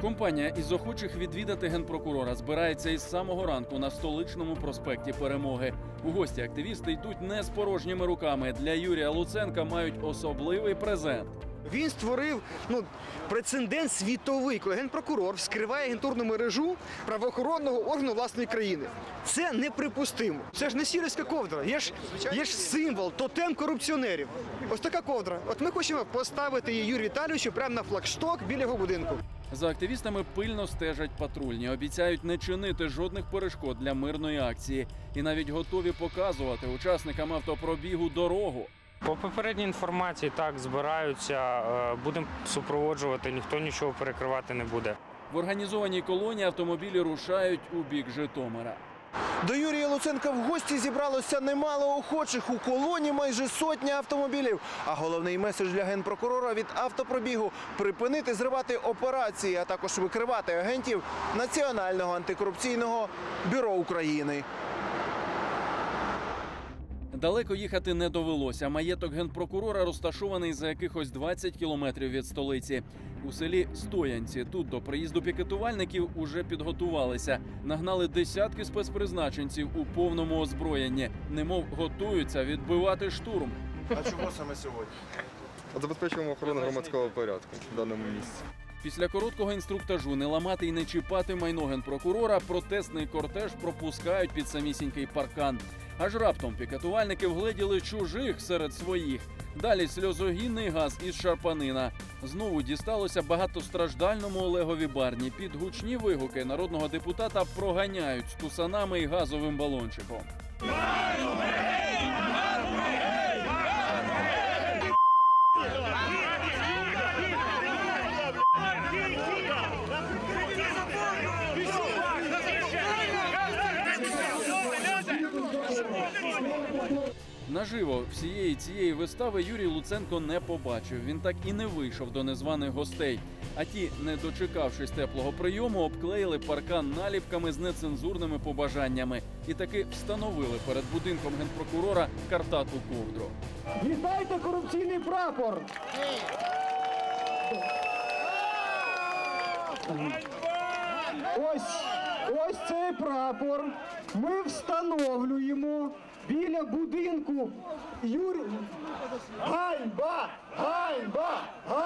Компанія із охочих відвідати генпрокурора збирається із самого ранку на столичному проспекті Перемоги. У гості активісти йдуть не з порожніми руками. Для Юрія Луценка мають особливий презент. Він створив ну, прецедент світовий, коли генпрокурор вскриває агентурну мережу правоохоронного органу власної країни. Це неприпустимо. Це ж не сірська ковдра, є ж, є ж символ, тотем корупціонерів. Ось така ковдра. От ми хочемо поставити її Юрію Віталійовичу прямо на флагшток біля його будинку. За активістами пильно стежать патрульні, обіцяють не чинити жодних перешкод для мирної акції і навіть готові показувати учасникам автопробігу дорогу. По попередній інформації так збираються, е, будемо супроводжувати, ніхто нічого перекривати не буде. В організованій колонії автомобілі рушають у бік Житомира. До Юрія Луценка в гості зібралося немало охочих. У колоні майже сотня автомобілів. А головний меседж для генпрокурора від автопробігу припинити зривати операції, а також викривати агентів Національного антикорупційного бюро України. Далеко їхати не довелося. Маєток генпрокурора розташований за якихось 20 кілометрів від столиці. У селі Стоянці. Тут до приїзду пікетувальників уже підготувалися. Нагнали десятки спецпризначенців у повному озброєнні, немов готуються відбивати штурм. А чого саме сьогодні? Забезпечуємо охорону громадського порядку в даному місці. Після короткого інструктажу не ламати і не чіпати майно генпрокурора, протестний кортеж пропускають під самісінький паркан. Аж раптом пікетувальники вгледіли чужих серед своїх. Далі сльозогінний газ із шарпанина. Знову дісталося багатостраждальному Олегові Барні. Під гучні вигуки народного депутата проганяють з тусанами і газовим балончиком. Наживо всієї цієї вистави Юрій Луценко не побачив. Він так і не вийшов до незваних гостей. А ті, не дочекавшись теплого прийому, обклеїли паркан наліпками з нецензурними побажаннями і таки встановили перед будинком генпрокурора картату ковдру. Вітайте корупційний прапор! Ось, ось цей прапор ми встановлюємо біля будинку Юрі. Ганьба! Ганьба! Ганьба!